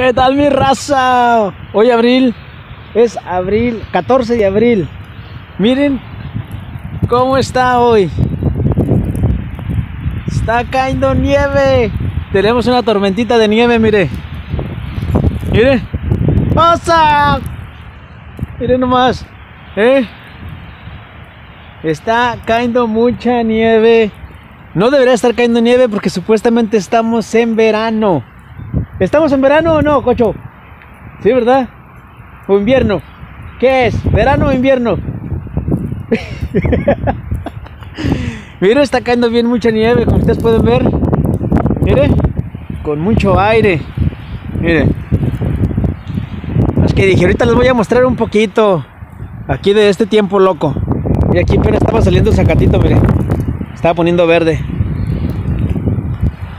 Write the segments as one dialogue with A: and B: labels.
A: ¿Qué tal mi raza? Hoy abril, es abril, 14 de abril. Miren cómo está hoy. Está cayendo nieve. Tenemos una tormentita de nieve, mire. Mire. ¡Pasa! Mire nomás. ¿Eh? Está cayendo mucha nieve. No debería estar cayendo nieve porque supuestamente estamos en verano. ¿Estamos en verano o no, cocho? Sí, ¿verdad? ¿O invierno? ¿Qué es? ¿Verano o invierno? Mire, está cayendo bien mucha nieve, como ustedes pueden ver. Mire, con mucho aire. Mire. Es que dije, ahorita les voy a mostrar un poquito aquí de este tiempo loco. Y aquí apenas estaba saliendo zacatito, mire. Estaba poniendo verde.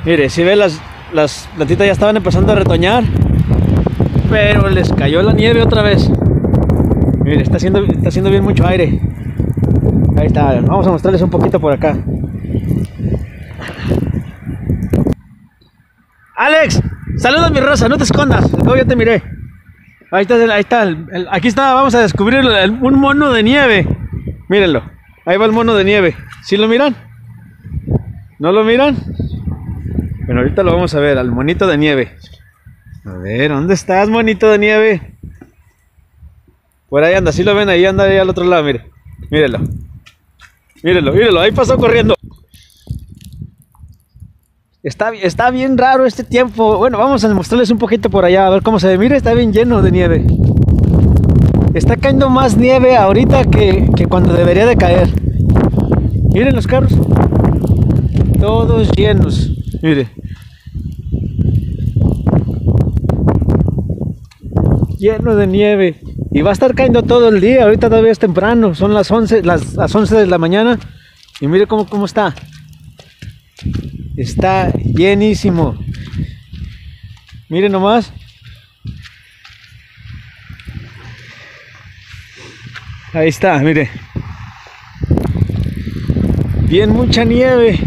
A: Mire, si ve las, las plantitas ya estaban empezando a retoñar. Pero les cayó la nieve otra vez. Mire, está haciendo, está haciendo bien mucho aire. Ahí está, vamos a mostrarles un poquito por acá. Alex, saluda mi raza, no te escondas, luego ya te miré. Ahí está, ahí está, aquí está, vamos a descubrir un mono de nieve. Mírenlo, ahí va el mono de nieve. ¿Sí lo miran? ¿No lo miran? Bueno, ahorita lo vamos a ver, al monito de nieve. A ver, ¿dónde estás, monito de nieve? Por ahí anda, si lo ven ahí, anda ahí al otro lado, mire. Mírenlo. Mírenlo, mírenlo, ahí pasó corriendo. Está, está bien raro este tiempo. Bueno, vamos a mostrarles un poquito por allá, a ver cómo se ve. Mire, está bien lleno de nieve. Está cayendo más nieve ahorita que, que cuando debería de caer. Miren los carros. Todos llenos. Mire. Lleno de nieve. Y va a estar cayendo todo el día. Ahorita todavía es temprano. Son las 11, las, las 11 de la mañana. Y mire cómo, cómo está. Está llenísimo. Mire nomás. Ahí está, mire. Bien mucha nieve.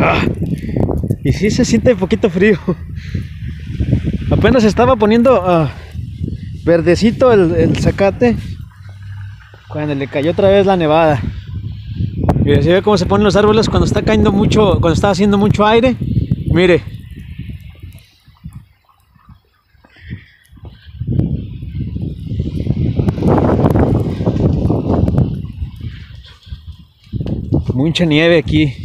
A: Ah, y sí se siente un poquito frío. Apenas estaba poniendo uh, verdecito el, el zacate cuando le cayó otra vez la nevada. Mire, si ve cómo se ponen los árboles cuando está cayendo mucho, cuando está haciendo mucho aire. Mire. Mucha nieve aquí.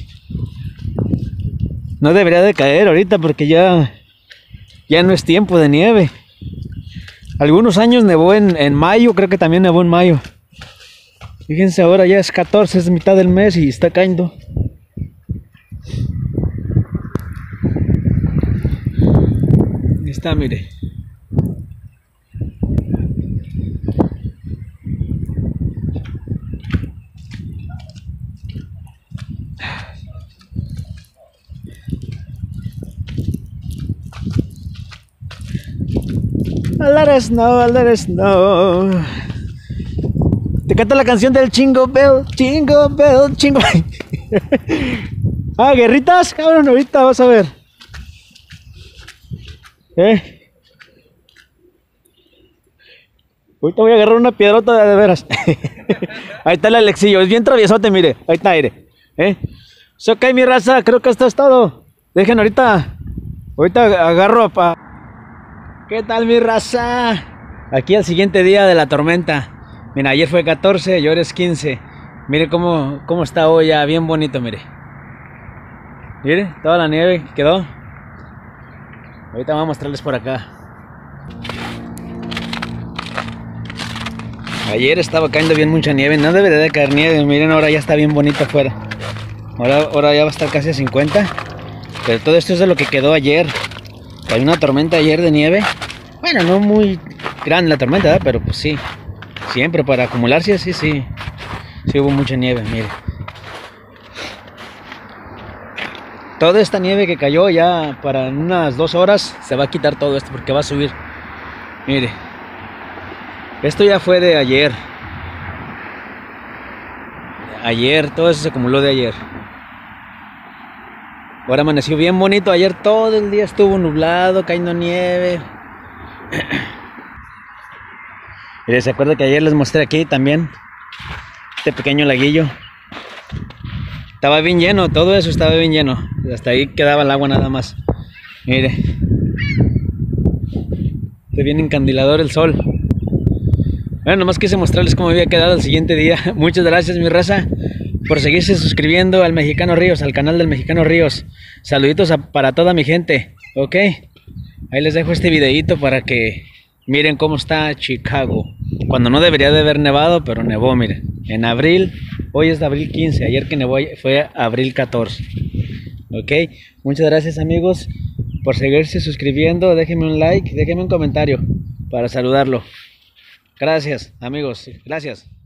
A: No debería de caer ahorita porque ya ya no es tiempo de nieve. Algunos años nevó en, en mayo, creo que también nevó en mayo. Fíjense ahora ya es 14, es mitad del mes y está cayendo. Está, mire. A let us know, let us know. Te canta la canción del Chingo Bell, Chingo Bell, Chingo. ah, guerritas, cabrón, ahorita vas a ver. ¿Eh? Ahorita voy a agarrar una piedrota de, veras. ahí está el Alexillo, es bien traviesote, mire. Ahí está, aire. ¿Eh? So, ok, mi raza, creo que esto es todo. Dejen ahorita. Ahorita agarro pa. ¿Qué tal, mi raza? Aquí al siguiente día de la tormenta. Mira, ayer fue 14 y ahora es 15. Mire cómo, cómo está hoy ya, bien bonito, mire. Mire, toda la nieve quedó. Ahorita vamos a mostrarles por acá. Ayer estaba cayendo bien mucha nieve, no debería de caer nieve, miren ahora ya está bien bonito afuera. Ahora, ahora ya va a estar casi a 50. Pero todo esto es de lo que quedó ayer. Hay una tormenta ayer de nieve. Bueno, no muy grande la tormenta, ¿verdad? pero pues sí. Siempre para acumularse así, sí. Sí hubo mucha nieve, mire. Toda esta nieve que cayó ya para unas dos horas se va a quitar todo esto porque va a subir. Mire. Esto ya fue de ayer. Ayer, todo eso se acumuló de ayer. Ahora amaneció bien bonito. Ayer todo el día estuvo nublado, cayendo nieve. Y se acuerda que ayer les mostré aquí también este pequeño laguillo. Estaba bien lleno, todo eso estaba bien lleno. Hasta ahí quedaba el agua nada más. Mire. Está bien encandilador el sol. Bueno, nomás quise mostrarles cómo había quedado el siguiente día. Muchas gracias, mi raza, por seguirse suscribiendo al Mexicano Ríos, al canal del Mexicano Ríos. Saluditos para toda mi gente, ¿ok? Ahí les dejo este videito para que miren cómo está Chicago. Cuando no debería de haber nevado, pero nevó, miren. En abril, hoy es de abril 15, ayer que nevó fue abril 14. ¿Ok? Muchas gracias amigos por seguirse suscribiendo. Déjenme un like, déjenme un comentario para saludarlo. Gracias amigos, gracias.